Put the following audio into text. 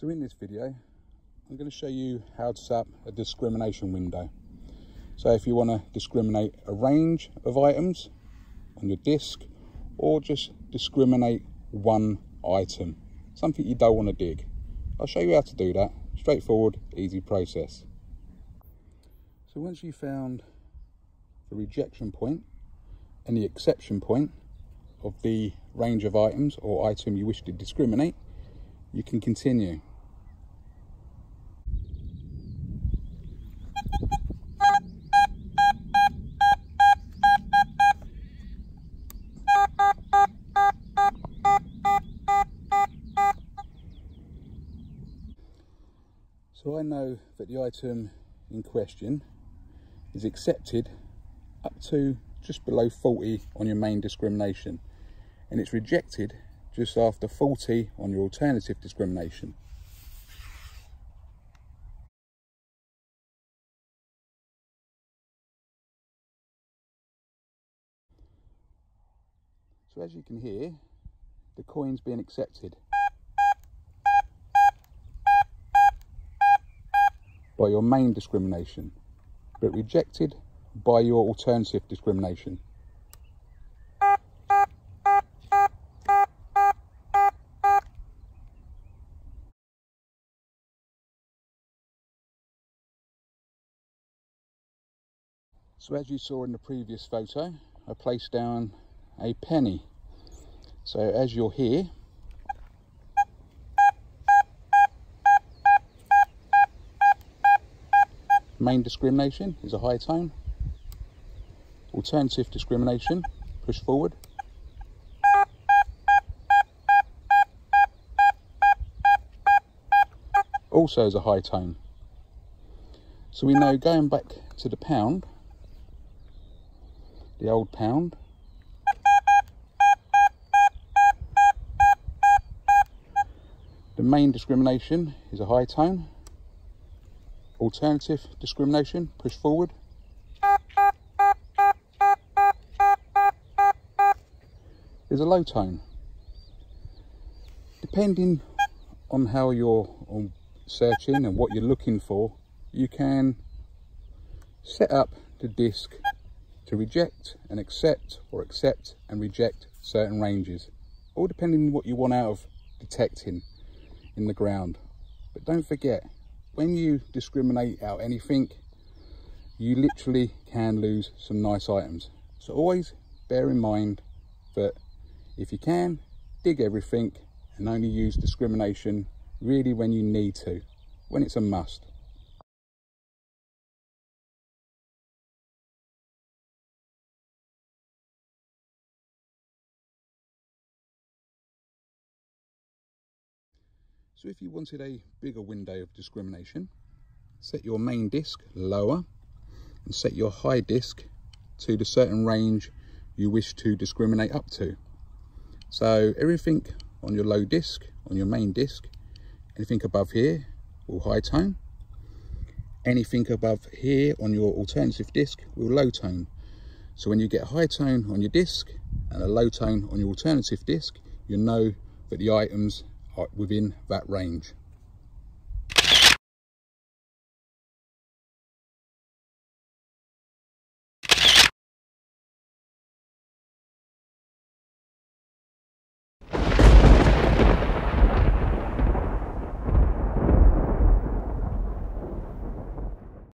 So in this video, I'm going to show you how to set up a discrimination window. So if you want to discriminate a range of items on your disc or just discriminate one item, something you don't want to dig. I'll show you how to do that. Straightforward, easy process. So once you've found the rejection point and the exception point of the range of items or item you wish to discriminate, you can continue. So I know that the item in question is accepted up to just below 40 on your main discrimination and it's rejected just after 40 on your alternative discrimination. So as you can hear, the coin's being accepted. By your main discrimination, but rejected by your alternative discrimination. So as you saw in the previous photo, I placed down a penny. So as you're here, Main discrimination is a high tone. Alternative discrimination, push forward. Also is a high tone. So we know going back to the pound, the old pound, the main discrimination is a high tone alternative discrimination, push forward. Is a low tone. Depending on how you're um, searching and what you're looking for, you can set up the disc to reject and accept or accept and reject certain ranges, all depending on what you want out of detecting in the ground. But don't forget, when you discriminate out anything, you literally can lose some nice items. So always bear in mind that if you can, dig everything and only use discrimination really when you need to, when it's a must. So if you wanted a bigger window of discrimination, set your main disc lower and set your high disc to the certain range you wish to discriminate up to. So everything on your low disc, on your main disc, anything above here will high tone. Anything above here on your alternative disc will low tone. So when you get high tone on your disc and a low tone on your alternative disc, you know that the items within that range.